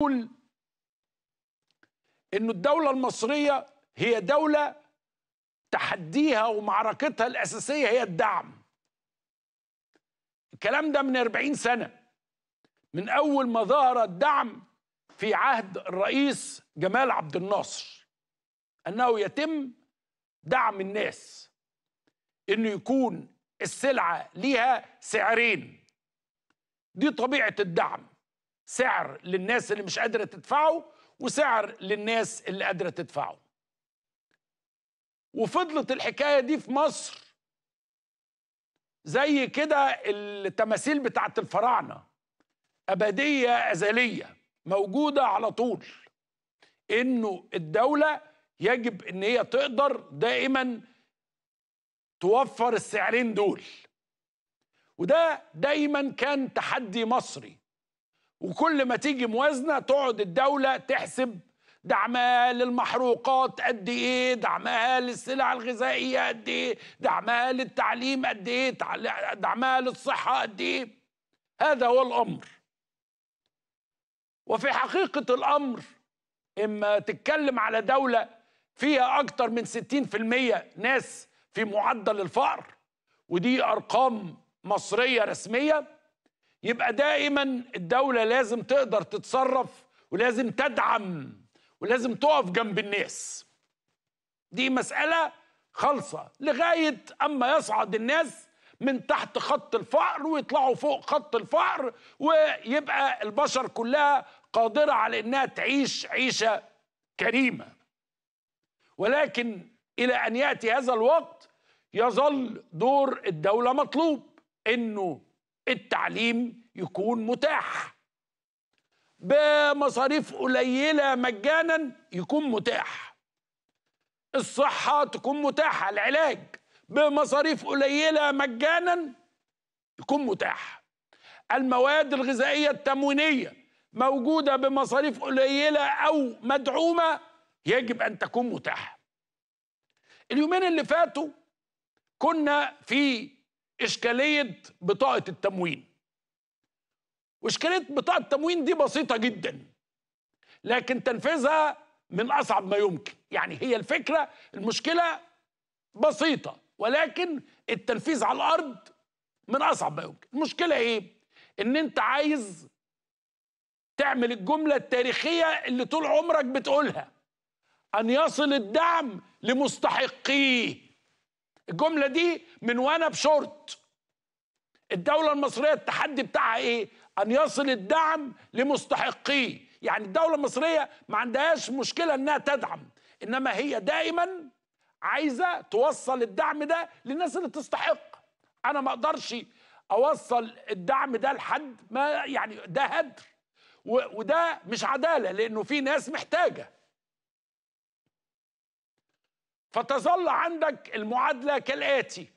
نقول إنه الدولة المصرية هي دولة تحديها ومعركتها الأساسية هي الدعم. الكلام ده من 40 سنة. من أول ما ظهر الدعم في عهد الرئيس جمال عبد الناصر. أنه يتم دعم الناس. إنه يكون السلعة ليها سعرين. دي طبيعة الدعم. سعر للناس اللي مش قادرة تدفعه وسعر للناس اللي قادرة تدفعه. وفضلت الحكاية دي في مصر زي كده التماثيل بتاعت الفراعنة. أبدية أزلية موجودة على طول. إنه الدولة يجب إن هي تقدر دائما توفر السعرين دول. وده دايما كان تحدي مصري. وكل ما تيجي موازنة تقعد الدولة تحسب دعمها للمحروقات قد إيه دعمها للسلع الغذائية قد إيه دعمها للتعليم قد إيه دعمها للصحه قد إيه. هذا هو الأمر. وفي حقيقة الأمر إما تتكلم على دولة فيها أكتر من 60% ناس في معدل الفقر ودي أرقام مصرية رسمية يبقى دائما الدولة لازم تقدر تتصرف ولازم تدعم ولازم تقف جنب الناس. دي مسألة خالصة لغاية أما يصعد الناس من تحت خط الفقر ويطلعوا فوق خط الفقر ويبقى البشر كلها قادرة على إنها تعيش عيشة كريمة. ولكن إلى أن يأتي هذا الوقت يظل دور الدولة مطلوب إنه التعليم يكون متاح. بمصاريف قليلة مجانا يكون متاح. الصحة تكون متاحة العلاج. بمصاريف قليلة مجانا يكون متاح. المواد الغذائية التموينية موجودة بمصاريف قليلة أو مدعومة يجب أن تكون متاحة. اليومين اللي فاتوا كنا في إشكالية بطاقة التموين. وإشكالية بطاقة التموين دي بسيطة جدا لكن تنفيذها من أصعب ما يمكن. يعني هي الفكرة المشكلة بسيطة ولكن التنفيذ على الأرض من أصعب ما يمكن. المشكلة إيه؟ إن أنت عايز تعمل الجملة التاريخية اللي طول عمرك بتقولها. أن يصل الدعم لمستحقيه. الجملة دي من وأنا بشورت الدولة المصرية التحدي بتاعها إيه؟ أن يصل الدعم لمستحقيه. يعني الدولة المصرية ما عندهاش مشكلة إنها تدعم إنما هي دائما عايزة توصل الدعم ده للناس اللي تستحق. أنا ما أقدرش أوصل الدعم ده لحد ما يعني ده هدر وده مش عدالة لأنه في ناس محتاجة. فتظل عندك المعادلة كالآتي.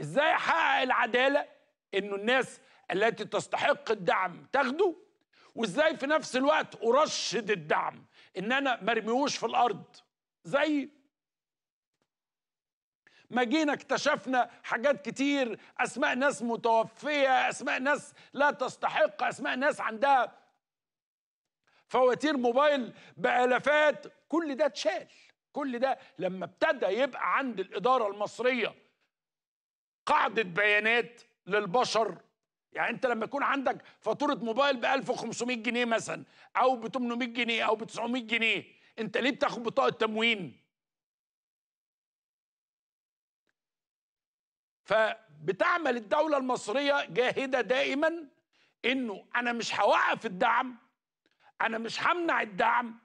إزاي أحقق العدالة؟ إنه الناس التي تستحق الدعم تاخده وإزاي في نفس الوقت أرشد الدعم إن أنا مرميهوش في الأرض. زي ما جينا اكتشفنا حاجات كتير أسماء ناس متوفية أسماء ناس لا تستحق أسماء ناس عندها فواتير موبايل بآلافات كل ده اتشال. كل ده لما ابتدى يبقى عند الإدارة المصرية قاعدة بيانات للبشر. يعني انت لما يكون عندك فاتورة موبايل ب 1500 جنيه مثلا أو ب 800 جنيه أو ب 900 جنيه انت ليه بتاخد بطاقة تموين؟ فبتعمل الدولة المصرية جاهدة دائما إنه أنا مش هوقف الدعم أنا مش همنع الدعم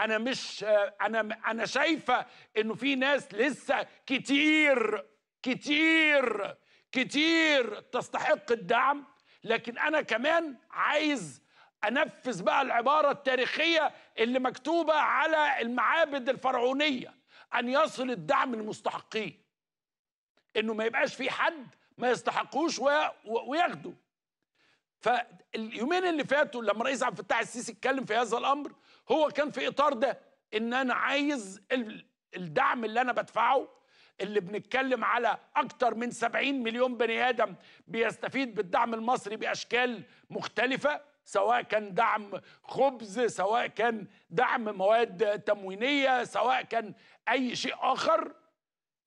أنا مش أنا أنا شايفة إنه في ناس لسه كتير كتير كتير تستحق الدعم. لكن أنا كمان عايز أنفذ بقى العبارة التاريخية اللي مكتوبة على المعابد الفرعونية أن يصل الدعم للمستحقين إنه ما يبقاش في حد ما يستحقوش وياخده فاليومين اللي فاتوا لما رئيس عبد الفتاح السيسي اتكلم في هذا الأمر هو كان في إطار ده إن أنا عايز الدعم اللي أنا بدفعه اللي بنتكلم على أكتر من 70 مليون بني آدم بيستفيد بالدعم المصري بأشكال مختلفة سواء كان دعم خبز سواء كان دعم مواد تموينية سواء كان أي شيء آخر.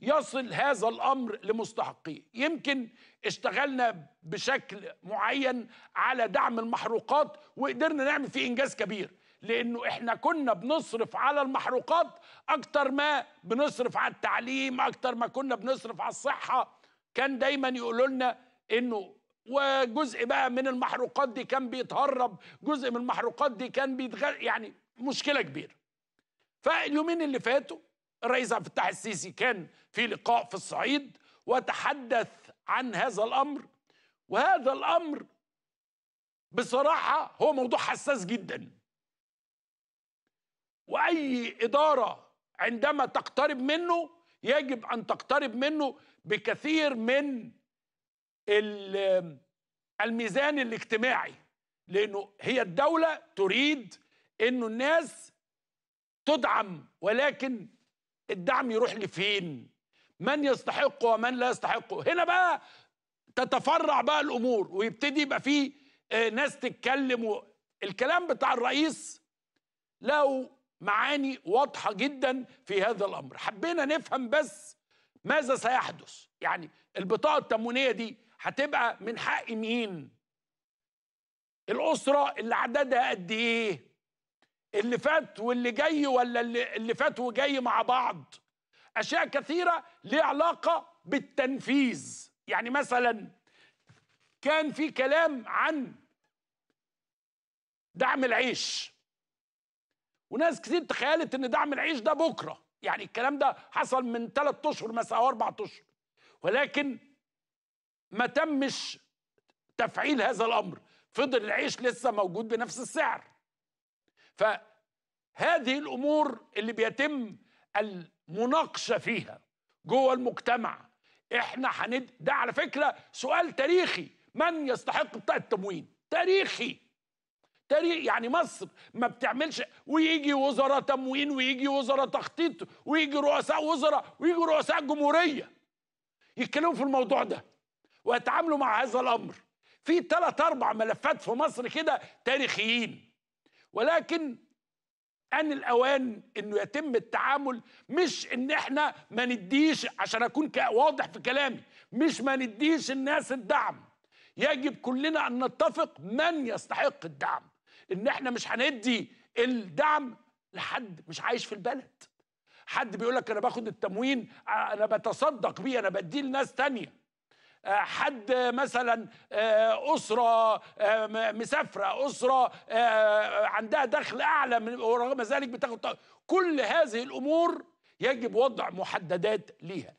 يصل هذا الأمر لمستحقيه. يمكن اشتغلنا بشكل معين على دعم المحروقات وقدرنا نعمل فيه إنجاز كبير لأنه إحنا كنا بنصرف على المحروقات أكتر ما بنصرف على التعليم أكتر ما كنا بنصرف على الصحة. كان دايما يقولوا لنا إنه وجزء بقى من المحروقات دي كان بيتهرب جزء من المحروقات دي كان بيتغير يعني مشكلة كبيرة. فاليومين اللي فاتوا الرئيس عبد الفتاح السيسي كان في لقاء في الصعيد وتحدث عن هذا الأمر. وهذا الأمر بصراحة هو موضوع حساس جدا. وأي إدارة عندما تقترب منه يجب أن تقترب منه بكثير من الميزان الاجتماعي لأنه هي الدولة تريد إنه الناس تدعم ولكن الدعم يروح لفين؟ من يستحق ومن لا يستحق هنا بقى تتفرع بقى الأمور ويبتدي يبقى فيه ناس تتكلم الكلام بتاع الرئيس له معاني واضحة جدا في هذا الأمر. حبينا نفهم بس ماذا سيحدث. يعني البطاقة التموينية دي هتبقى من حق مين؟ الأسرة اللي عددها قد إيه؟ اللي فات واللي جاي ولا اللي, فات وجاي مع بعض. أشياء كثيرة ليها علاقة بالتنفيذ. يعني مثلا كان في كلام عن دعم العيش. وناس كتير تخيلت إن دعم العيش ده بكرة. يعني الكلام ده حصل من ثلاث أشهر مثلا أو أربع أشهر. ولكن ما تمش تفعيل هذا الأمر. فضل العيش لسه موجود بنفس السعر. فهذه الأمور اللي بيتم المناقشة فيها جوه المجتمع إحنا هند ده على فكرة سؤال تاريخي من يستحق بتاع التموين؟ تاريخي. تاريخ يعني مصر ما بتعملش ويجي وزراء تموين ويجي وزراء تخطيط ويجي رؤساء وزراء ويجي رؤساء جمهورية يتكلموا في الموضوع ده ويتعاملوا مع هذا الأمر. في ثلاث أربع ملفات في مصر كده تاريخيين. ولكن أن الأوان إنه يتم التعامل مش إن إحنا ما نديش عشان أكون واضح في كلامي مش ما نديش الناس الدعم. يجب كلنا أن نتفق من يستحق الدعم. إن إحنا مش هندي الدعم لحد مش عايش في البلد. حد بيقول لك أنا باخد التموين أنا بتصدق بيه أنا بديه لناس تانية. حد مثلا أسرة مسافرة أسرة عندها دخل أعلى من ورغم ذلك بتاخد كل هذه الأمور يجب وضع محددات ليها.